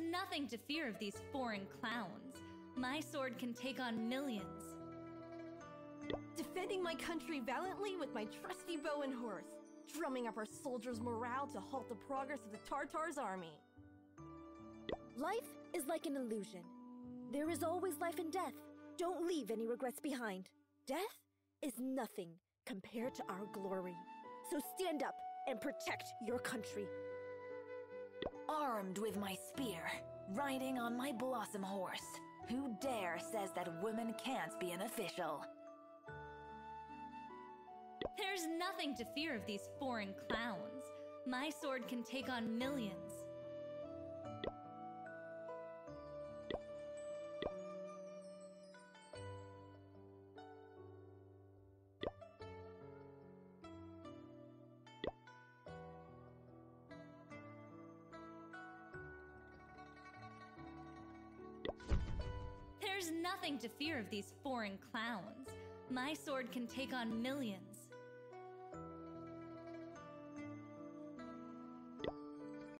There's nothing to fear of these foreign clowns. My sword can take on millions. Defending my country valiantly with my trusty bow and horse, drumming up our soldiers' morale to halt the progress of the Tartars' army. Life is like an illusion. There is always life and death. Don't leave any regrets behind. Death is nothing compared to our glory. So stand up and protect your country. Armed with my spear, riding on my blossom horse, who dare says that women can't be an official? There's nothing to fear of these foreign clowns. My sword can take on millions. Nothing to fear of these foreign clowns. My sword can take on millions.